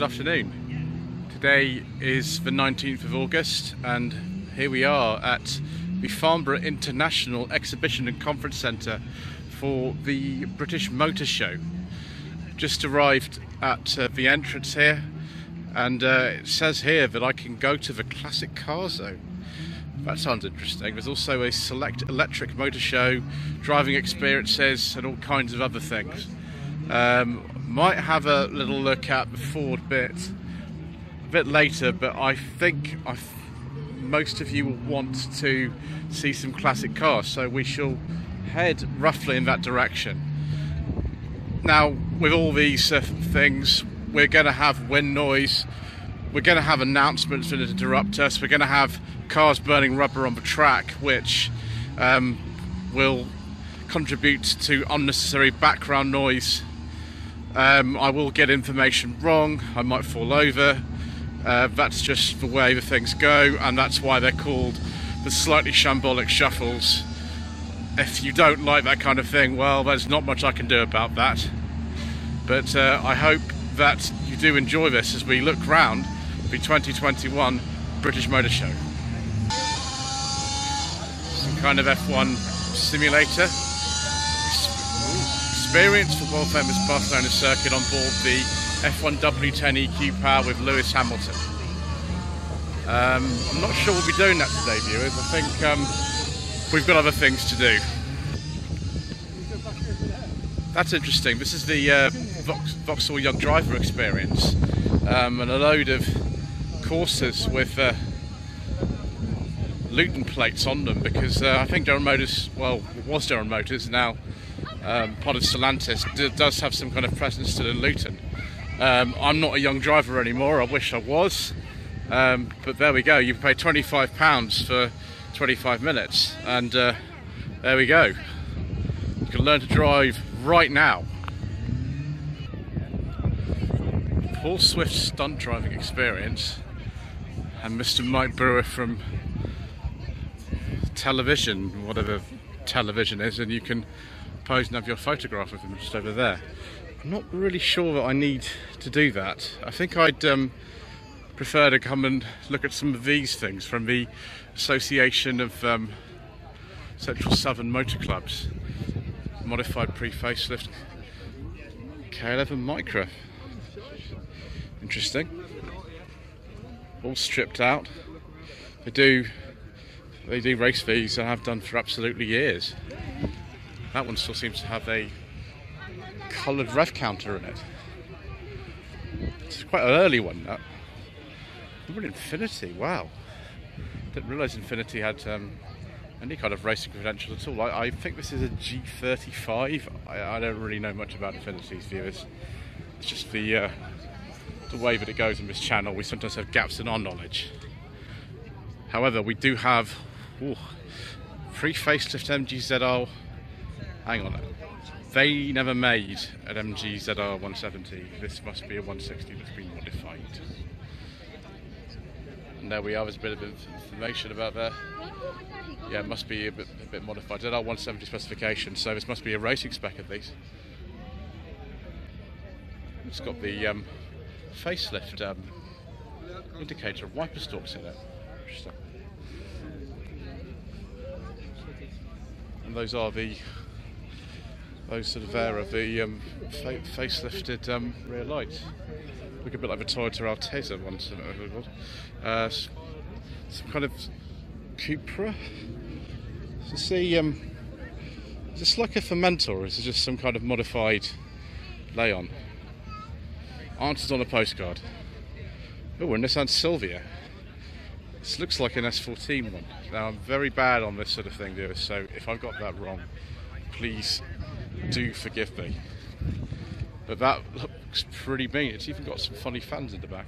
good afternoon. Today is the 19th of August and here we are at the Farnborough International Exhibition and Conference Centre for the British Motor Show. Just arrived at uh, the entrance here and uh, it says here that I can go to the Classic Car Zone. That sounds interesting. There's also a select electric motor show, driving experiences and all kinds of other things. Um, might have a little look at the Ford bit a bit later, but I think I most of you will want to see some classic cars, so we shall head roughly in that direction. Now, with all these uh, things, we're going to have wind noise, we're going to have announcements that interrupt us, we're going to have cars burning rubber on the track, which um, will contribute to unnecessary background noise um, I will get information wrong, I might fall over. Uh, that's just the way the things go, and that's why they're called the slightly shambolic shuffles. If you don't like that kind of thing, well, there's not much I can do about that. But uh, I hope that you do enjoy this as we look round the 2021 British Motor Show. Some kind of F1 simulator experience for world famous Barcelona circuit on board the F1 W10 EQ Power with Lewis Hamilton. Um, I'm not sure we'll be doing that today, viewers. I think um, we've got other things to do. That's interesting. This is the uh, Vox Vauxhall Young Driver experience um, and a load of courses with uh, Luton plates on them because uh, I think General Motors, well, it was General Motors, now um, part of Stellantis does have some kind of presence still in Luton. Um, I'm not a young driver anymore, I wish I was. Um, but there we go, you pay £25 for 25 minutes, and uh, there we go. You can learn to drive right now. Paul Swift stunt driving experience, and Mr. Mike Brewer from television, whatever television is, and you can pose and have your photograph of them just over there. I'm not really sure that I need to do that. I think I'd um, prefer to come and look at some of these things from the Association of um, Central Southern Motor Clubs. Modified pre-facelift K11 Micra. Interesting. All stripped out. They do they do race these and have done for absolutely years. That one still seems to have a coloured rev counter in it. It's quite an early one, that. Even Infiniti, wow. Didn't realise Infiniti had um, any kind of racing credentials at all. I, I think this is a G35. I, I, don't really know much about Infiniti's viewers. It's just the, uh, the way that it goes in this channel. We sometimes have gaps in our knowledge. However, we do have ooh, free facelift MGZR Hang on. They never made an MG ZR 170. This must be a 160 that's been modified. And there we are, there's a bit of information about that. Yeah, it must be a bit, a bit modified. ZR 170 specification, so this must be a racing spec at least. It's got the um, facelift um, indicator of wiper stalks in it. And those are the those sort of there are the um, fa facelifted um, rear lights. Look a bit like a Toyota Altezza once. Uh, some kind of Cupra. So see, um, is this like a Formentor or is it just some kind of modified Leon? Answers on a postcard. Oh, we're a Nissan Silvia. This looks like an S14 one. Now, I'm very bad on this sort of thing, dear, so if I've got that wrong, please do forgive me. But that looks pretty mean. It's even got some funny fans in the back.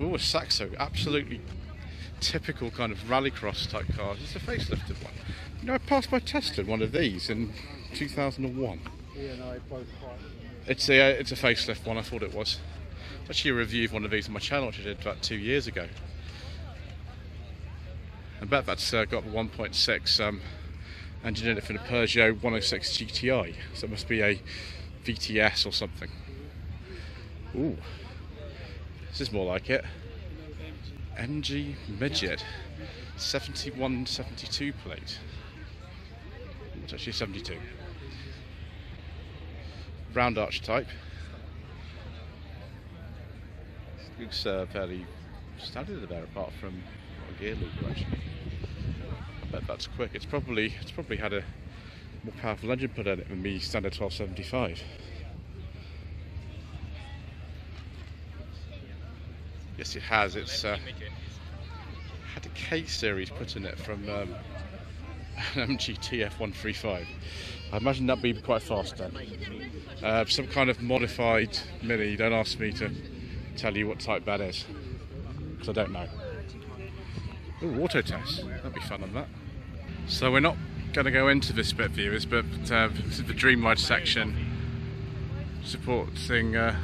Oh, a Saxo, absolutely typical kind of rallycross type car. It's a facelifted one. You know, I passed my test in one of these in 2001. It's a uh, it's a facelift one. I thought it was. Actually, a review of one of these on my channel, which I did about two years ago. I bet that's uh, got 1.6 um, engine in it for the Peugeot 106 GTI. So it must be a VTS or something. Ooh, This is more like it. MG Midget 7172 plate. It's actually 72. Round arch type. Looks uh, fairly standard there apart from a gear loop actually. Bet that's quick. It's probably it's probably had a more powerful engine put in it than the standard 1275. Yes, it has. It's uh, had a K series put in it from um, an MG TF135. I imagine that'd be quite fast then. Uh, some kind of modified Mini. Don't ask me to tell you what type that is, because I don't know. Ooh, auto test. That'd be fun on that. So we're not going to go into this bit, viewers, but uh, this is the Dream Ride section supporting uh,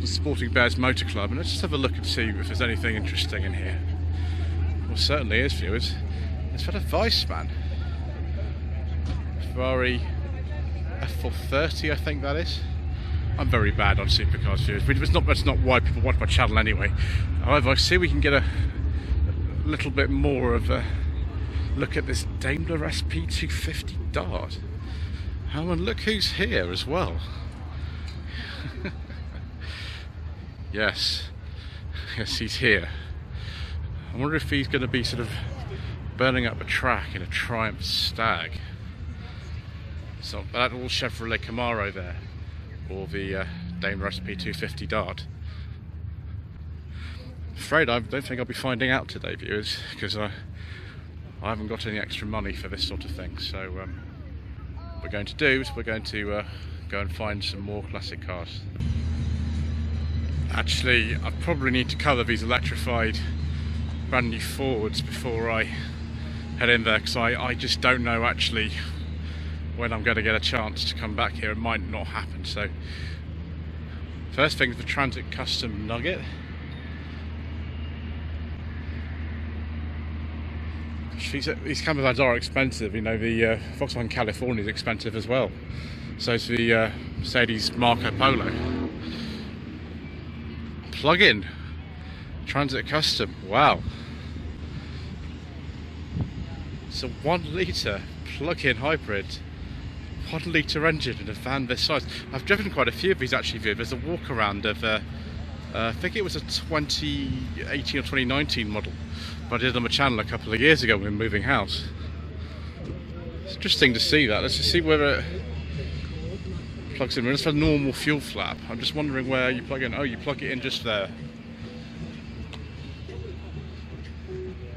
the Sporting Bears Motor Club, and let's just have a look and see if there's anything interesting in here. Well, certainly is, viewers. It's got a Wiesmann. Ferrari F430, I think that is. I'm very bad on supercars, viewers. But it's not, that's not why people watch my channel anyway. However, I see we can get a, a little bit more of a look at this Daimler SP250 Dart. Oh, and look who's here as well. yes, yes, he's here. I wonder if he's going to be sort of burning up a track in a Triumph Stag. So that all Chevrolet Camaro there, or the uh, Daimler SP250 Dart. I'm afraid I don't think I'll be finding out today, viewers, because I I haven't got any extra money for this sort of thing. So um, what we're going to do is we're going to uh, go and find some more classic cars. Actually, I probably need to cover these electrified brand new Fords before I head in there because I, I just don't know actually when I'm going to get a chance to come back here. It might not happen. So first thing is the Transit Custom Nugget. These, camper vans are expensive. You know, the uh, Volkswagen California is expensive as well. So is the uh, Mercedes Marco Polo. Plug-in Transit Custom. Wow. It's a one litre plug-in hybrid. One litre engine in a van this size. I've driven quite a few of these actually. There's a walk around of. Uh, uh, I think it was a 2018 or 2019 model, I did on my channel a couple of years ago when we were moving house. It's interesting to see that. Let's just see where it plugs in. It's a normal fuel flap. I'm just wondering where you plug in. Oh, you plug it in just there.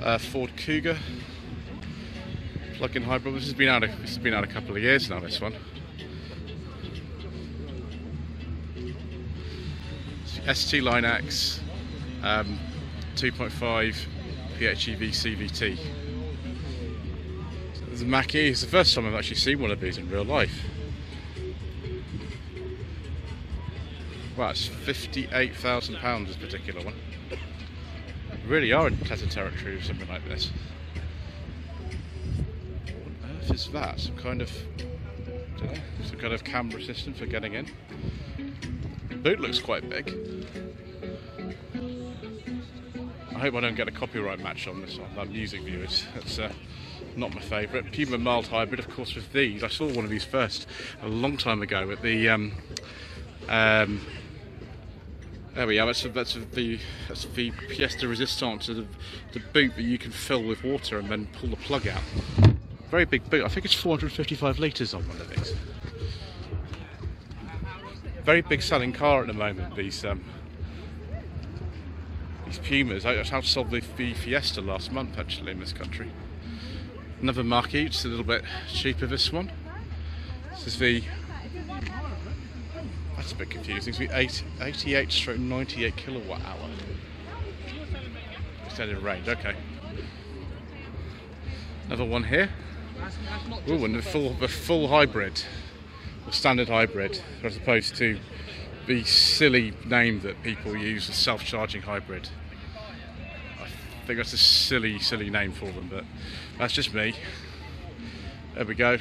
Uh, Ford Kuga plug-in hybrid. This has been out. A, this has been out a couple of years now. This one. ST Line X um, 2.5 PHEV CVT. So Mach-E. It's the first time I've actually seen one of these in real life. Wow, it's £58,000 this particular one. We really are in Tesla territory with something like this. What on earth is that? Some kind of, know, some kind of camera system for getting in boot looks quite big. I hope I don't get a copyright match on this one, that music viewers. That's uh, not my favourite. Puma mild hybrid, of course, with these. I saw one of these first a long time ago at the. Um, um, there we are. That's, that's the that's the pièce de résistance, the, the boot that you can fill with water and then pull the plug out. Very big boot. I think it's 455 litres on one of these very big selling car at the moment. These um, these Pumas. I outsold the, Fiesta last month actually in this country. Another Mach-E, just a little bit cheaper. This one. This is the. That's a bit confusing. It's the 8, 88 stroke 98 kilowatt hour. Extended range. Okay. Another one here. Oh, and the full the full hybrid the standard hybrid as opposed to the silly name that people use, the self-charging hybrid. I think that's a silly, silly name for them, but that's just me. There we go.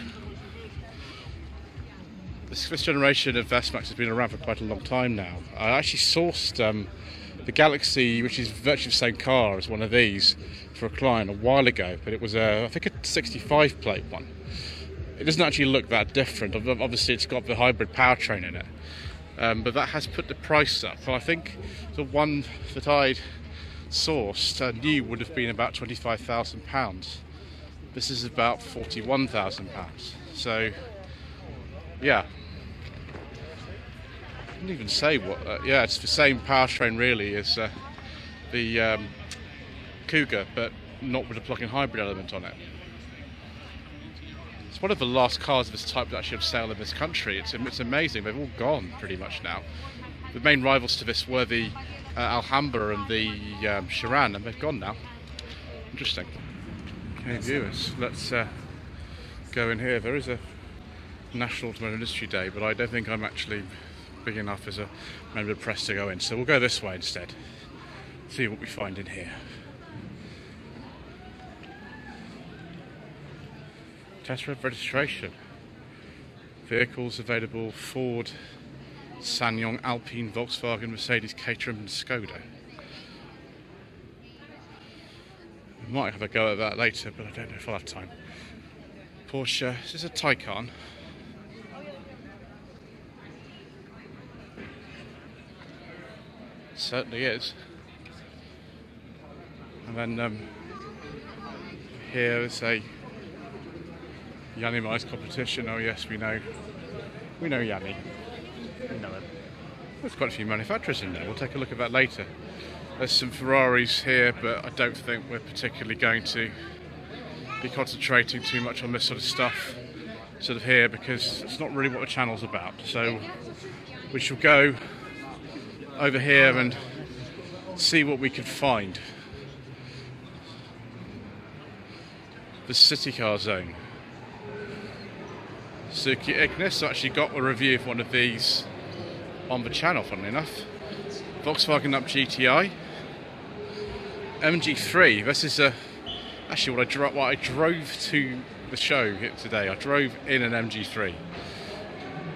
this, this generation of S-Max has been around for quite a long time now. I actually sourced um, the Galaxy, which is virtually the same car as one of these, for a client a while ago, but it was a, I think a 65 plate one. It doesn't actually look that different. Obviously, it's got the hybrid powertrain in it, um, but that has put the price up. Well, I think the one that I'd sourced uh, new would have been about £25,000. This is about £41,000. So, yeah. I didn't even say what. Uh, yeah, it's the same powertrain really as uh, the um, Kuga, but not with a plug-in hybrid element on it. It's one of the last cars of this type that actually have sale in this country. It's, it's amazing. They've all gone pretty much now. The main rivals to this were the uh, Alhambra and the um, Sharan, and they've gone now. Interesting. Hey viewers, let's uh, go in here. There is a National Automotive Industry Day, but I don't think I'm actually big enough as a member of the press to go in. So we'll go this way instead. See what we find in here. Test registration. Vehicles available Ford, SsangYong, Alpine, Volkswagen, Mercedes, Caterham and Skoda. We might have a go at that later, but I don't know if I'll have time. Porsche, this is a Taycan. certainly is. And then um, here is a Yanni Mice competition. Oh yes, we know, we know Yanni. There's quite a few manufacturers in there. We'll take a look at that later. There's some Ferraris here, but I don't think we're particularly going to be concentrating too much on this sort of stuff sort of here because it's not really what the channel's about. So we shall go over here and see what we can find. The city car zone. Suzuki Ignis actually got a review of one of these on the channel, funnily enough. Volkswagen Up GTI. MG3, this is a, actually what I, dro what I drove to the show today. I drove in an MG3,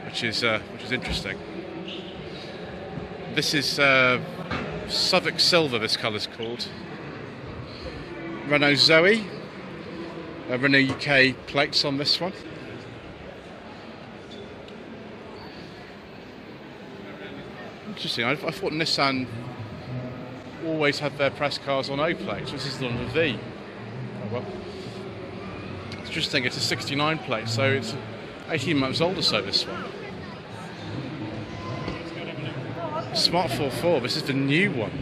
which is, uh, which is interesting. This is uh, Southwark Silver, this colour's called. Renault Zoe. Uh, Renault UK plates on this one. Interesting. I, I, thought Nissan always had their press cars on O plates. This is the V. Oh well. It's interesting. It's a 69 plate, so it's 18 months older. So this one. Smart 44, this is the new one.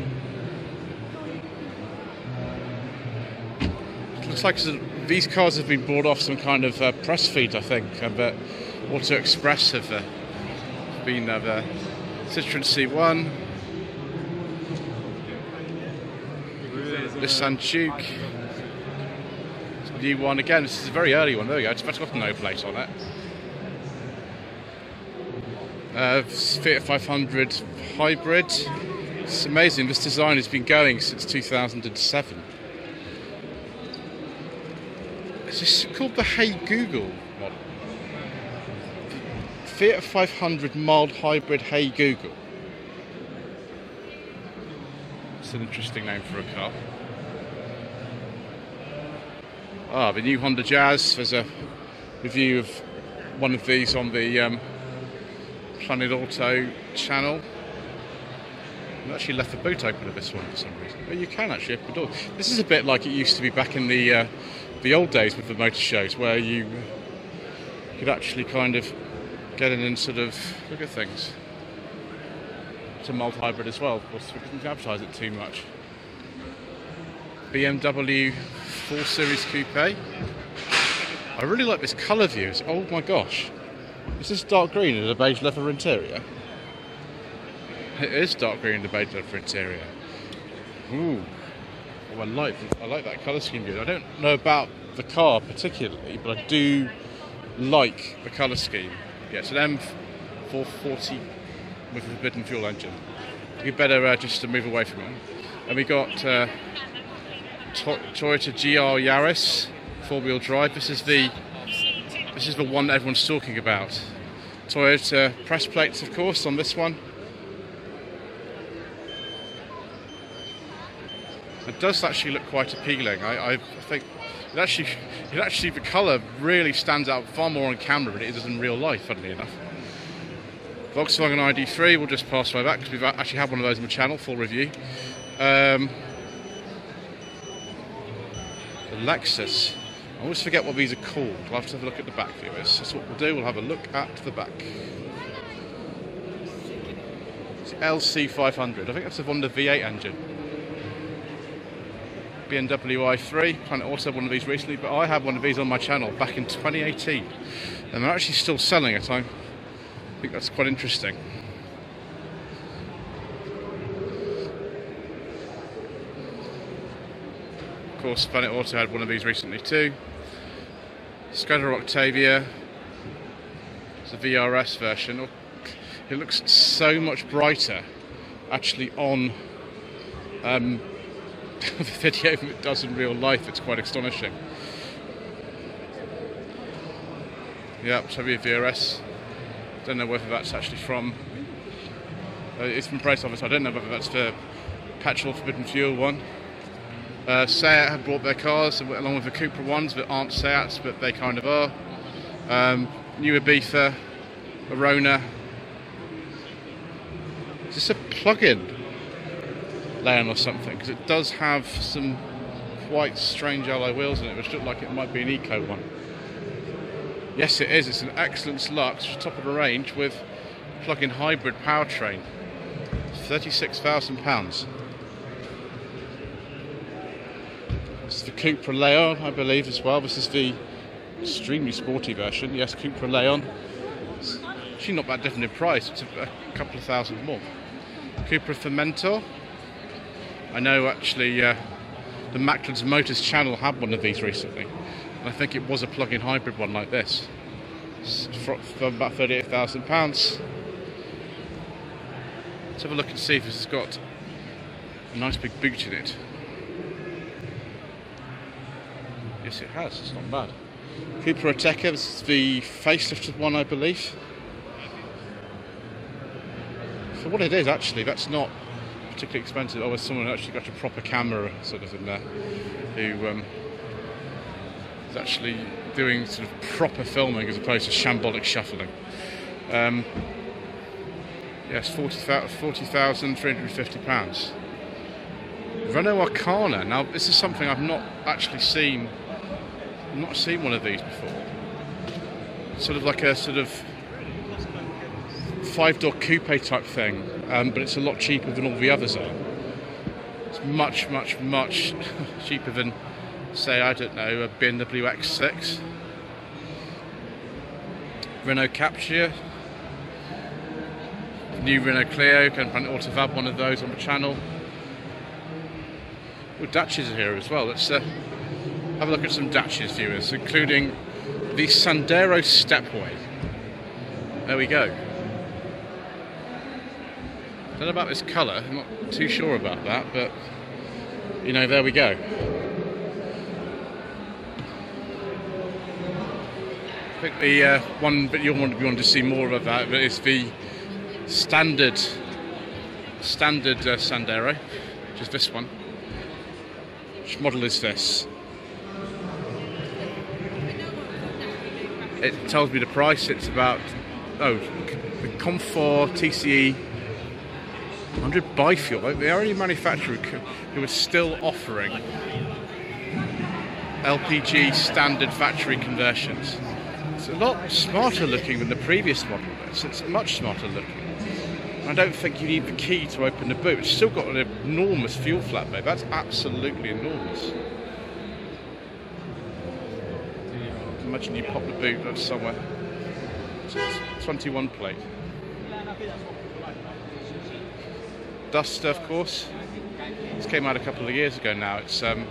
It looks like these cars have been bought off some kind of uh, press feed, I think. Uh, but Auto Express have uh, been uh, Citroen C1, Nissan Juke, new one again. This is a very early one. There we go. It's got no plate on it. Uh, Fiat 500 hybrid. It's amazing. This design has been going since 2007. Is this called the Hey Google model? Fiat 500 mild hybrid Hey Google. It's an interesting name for a car. Ah, the new Honda Jazz. There's a review of one of these on the um, Planet Auto channel. I've actually left the boot open of this one for some reason. But you can actually open the door. This is a bit like it used to be back in the uh, the old days with the motor shows, where you could actually kind of get in sort of look at things. It's a mild hybrid as well, of course, we couldn't advertise it too much. BMW 4 Series Coupe. I really like this colour view. Oh my gosh. Is this dark green in a beige leather interior? It is dark green in a beige leather interior. Ooh. Oh, I like I like that colour scheme good. I don't know about the car particularly, but I do like the colour scheme. Yeah, it's an M440 with a forbidden fuel engine. You better uh, just to move away from it. And we got uh, Toyota GR Yaris four-wheel drive. This is the this is the one everyone's talking about. Toyota press plates, of course, on this one. It does actually look quite appealing. I, I think it actually, it actually, the colour really stands out far more on camera than it does in real life. Funnily enough. Volkswagen ID3 will just pass by that because we've actually had one of those on the channel, full review. Um, the Lexus. I always forget what these are called. We'll have to have a look at the back, viewers. That's what we'll do. We'll have a look at the back. It's LC500. I think that's a Honda V8 engine. BMW i3. Planet Auto one of these recently, but I had one of these on my channel back in 2018, and they're actually still selling it. I think that's quite interesting. Of course, Planet Auto had one of these recently too. Skoda Octavia. It's a VRS version. It looks so much brighter actually on um, the video does in real life. It's quite astonishing. Yeah, Octavia VRS. Don't know whether that's actually from. Uh, it's from Price Office. I don't know whether that's the petrol forbidden fuel one. Uh, Seat have brought their cars along with the Cupra ones that aren't Seats, but they kind of are. Um, new Ibiza, Arona. Is this a plug-in Leon or something? Because it does have some quite strange alloy wheels in it, which look like it might be an eco one. Yes, it is. It's an Xcellence Lux, top of the range with plug-in hybrid powertrain. Thirty-six thousand pounds. This is the Cupra Leon, I believe, as well. This is the extremely sporty version. Yes, Cupra Leon. It's actually not that different in price. It's a, couple of thousand more. Cupra Formentor. I know actually uh, the Macklin's Motors channel had one of these recently. And I think it was a plug-in hybrid one like this. For, for about £38,000. Let's have a look and see if this has got a nice big boot in it. Yes, it has. It's not bad. Cupra Ateca, this is the facelifted one, I believe. For what it is, actually, that's not particularly expensive. Oh, someone who actually got a proper camera sort of in there who um, is actually doing sort of proper filming as opposed to shambolic shuffling. Um, yes, £40,350. Renault Arkana. Now, this is something I've not actually seen I've not seen one of these before. Sort of like a sort of five door coupe type thing, um, but it's a lot cheaper than all the others are. It's much, much, much cheaper than, say, I don't know, a BMW X6. Renault Captur. New Renault Clio, can find Autovab one of those on the channel. Well, Dacias are here as well. Let's uh, have a look at some Dacias viewers, including the Sandero Stepway. There we go. Don't know about this colour, I'm not too sure about that, but you know, there we go. I think the uh, one but you'll want, to, want to see more of that is the standard standard uh, Sandero, which is this one. Which model is this? It tells me the price. It's about oh, the Comfort TCE 100 Bi-Fuel. The only manufacturer who is still offering LPG standard factory conversions. It's a lot smarter looking than the previous model. It's, it's much smarter looking. I don't think you need the key to open the boot. It's still got an enormous fuel flap flatbed. That's absolutely enormous. Imagine you pop the boot somewhere. It's 21 plate. Duster, of course. This came out a couple of years ago now. It's um,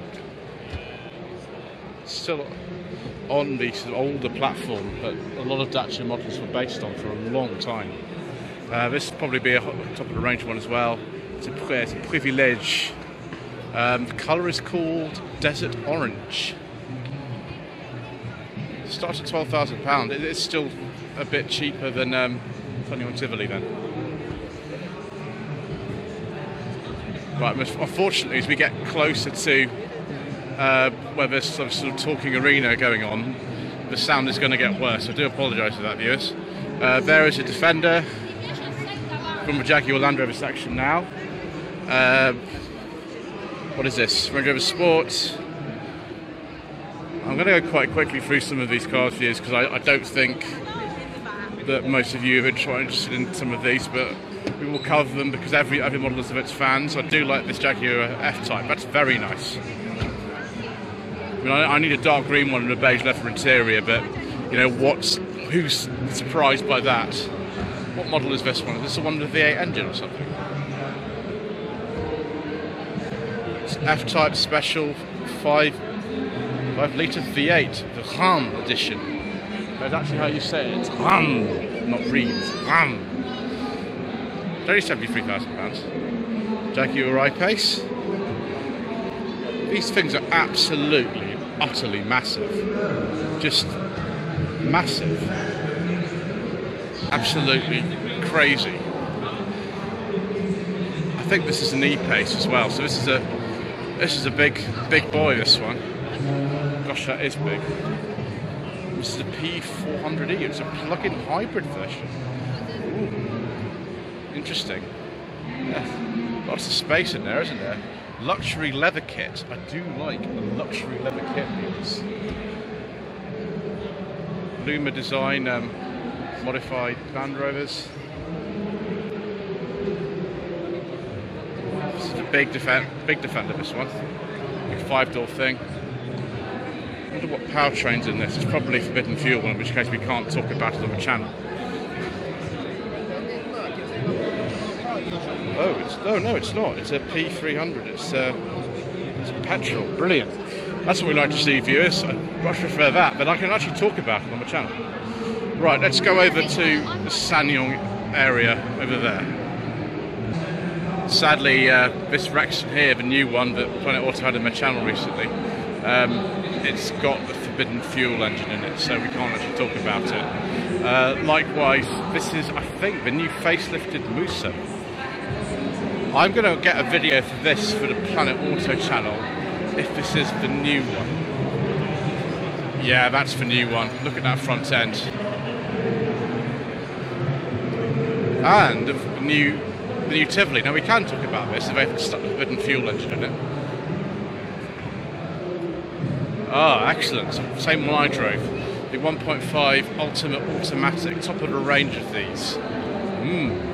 still on the sort of older platform that a lot of Dacia models were based on for a long time. Uh, this will probably be a top of the range one as well. It's a, it's a Privilege. Um, the colour is called Desert Orange. Starts at £12,000. It is still a bit cheaper than um, SsangYong Tivoli then. Right, unfortunately, as we get closer to uh, where there's some sort of talking arena going on, the sound is going to get worse. I do apologise for that, viewers. Uh, there is a defender from the Jaguar Land Rover section now. Uh, what is this? Range Rover Sport. I'm going to go quite quickly through some of these cars you because I, I, don't think that most of you are interested in some of these, but we will cover them because every every model has its fans. I do like this Jaguar F-Type. That's very nice. I, mean, I, I need a dark green one and a beige leather interior, but you know what's who's surprised by that? What model is this one? Is this the one with the V8 engine or something? It's F-Type Special 5 5 litre V8, the Ram edition. That's actually how you say it. It's Ram, not Reed. Ram. Only £73,000. Jaguar I-Pace. These things are absolutely, utterly massive. Just massive. Absolutely crazy. I think this is an E-Pace as well, so this is a this is a big big boy this one. Gosh, that is big. This is a P400E. It's a plug-in hybrid version. Interesting. Lots of space in there, isn't there? Luxury leather kit. I do like the luxury leather kit. Lumma design um, modified Land Rovers. This is a big, defend big defender, this one. Big five door thing wonder what powertrain's in this. It's probably forbidden fuel, in which case we can't talk about it on the channel. Oh, it's oh no, it's not. It's a P300. It's, uh, it's petrol. Brilliant. That's what we like to see, viewers. I much prefer that, but I can actually talk about it on the channel. Right, let's go over to the SsangYong area over there. Sadly, uh, this Rexton here, the new one that Planet Auto had in my channel recently, um, it's got the forbidden fuel engine in it, so we can't actually talk about it. Uh, likewise, this is, I think, the new facelifted Musso. I'm going to get a video for this for the Planet Auto channel, if this is the new one. Yeah, that's the new one. Look at that front end. And the new, the new Tivoli. Now we can talk about this, if they've stuck the forbidden fuel engine in it. Ah, excellent. Same one I drove. The 1.5 Ultimate Automatic, top of the range of these. Hmm.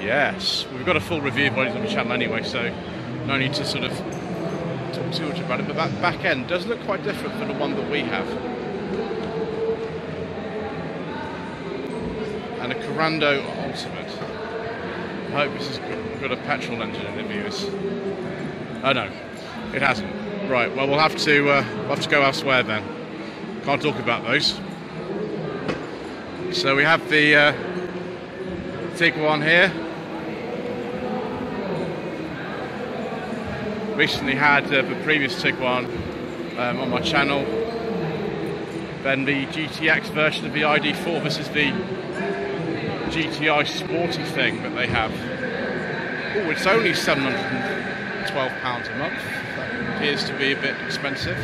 Yes. We've got a full review of bodies on the channel anyway, so no need to sort of talk too much about it. But that back end does look quite different from the one that we have. And a Korando Ultimate. I hope this has got a petrol engine in it, viewers. Oh no, it hasn't. Right, well we'll have to uh, we'll have to go elsewhere then. Can't talk about those. So we have the uh, Tiguan here. Recently had uh, the previous Tiguan um, on my channel. Then the GTX version of the ID4. This is the GTI sporty thing that they have. Oh, it's only £712 a month That appears to be a bit expensive.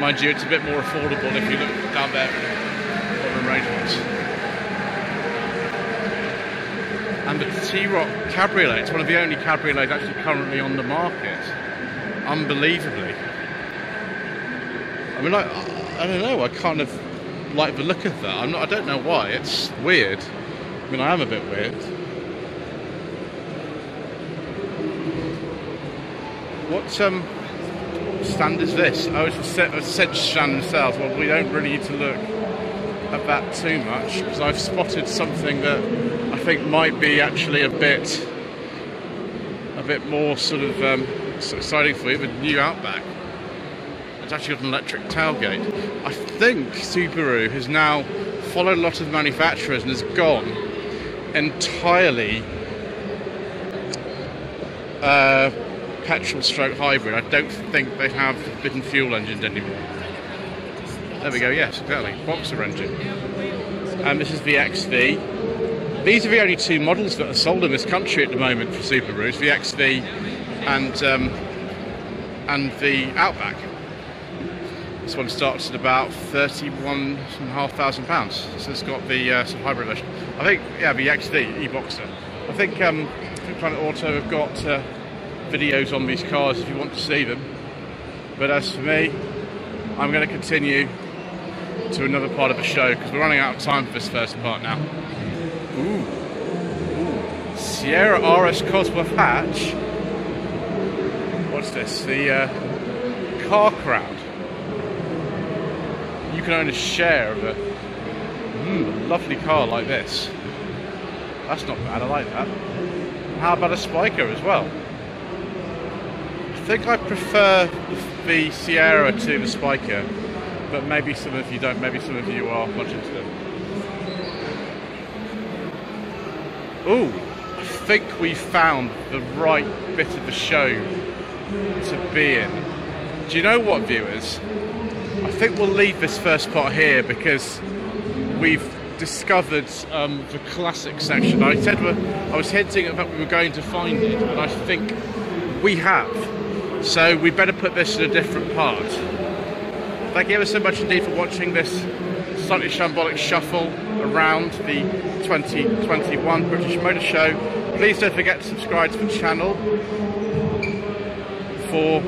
Mind you, it's a bit more affordable if you look down there at the arrangements. The T-Roc Cabriolet, it's one of the only cabriolets actually currently on the market. Unbelievably. I mean, like, I don't know, I kind of like the look of that. I'm not, I don't know why, it's weird. I mean, I am a bit weird. What um, stand is this? Oh, I was said, said stand themselves. Well, we don't really need to look at that too much because I've spotted something that I think might be actually a bit, a bit more sort of um, exciting for you. The new Outback. It's actually got an electric tailgate. I think Subaru has now followed a lot of manufacturers and has gone entirely. Uh, petrol stroke hybrid. I don't think they have forbidden fuel engines anymore. There we go, yes, exactly. Boxer engine. And this is the XV. These are the only two models that are sold in this country at the moment for Subarus, the XV and um, and the Outback. This one starts at about thirty-one and a half thousand pounds. So it's got the uh, some hybrid version. I think, yeah, the XV e-Boxer. I think um, Planet Auto have got uh, videos on these cars if you want to see them. But as for me, I'm going to continue to another part of the show because we're running out of time for this first part now. Ooh. Ooh. Sierra RS Cosworth hatch. What's this? The uh, car crowd. You can own a share of a mm, lovely car like this. That's not bad, I like that. How about a Spyker as well? I think I prefer the Sierra to the Spyker, but maybe some of you don't, maybe some of you are much into them. Ooh, I think we found the right bit of the show to be in. Do you know what, viewers? I think we'll leave this first part here because we've discovered um, the classic section. I said I was hinting that we were going to find it, and I think we have. So we better put this in a different part. Thank you ever so much indeed for watching this slightly shambolic shuffle around the 2021 British Motor Show. Please don't forget to subscribe to the channel for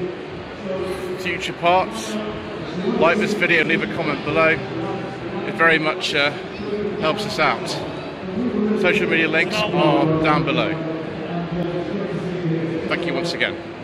future parts. Like this video, leave a comment below. It very much uh, helps us out. Social media links are down below. Thank you once again.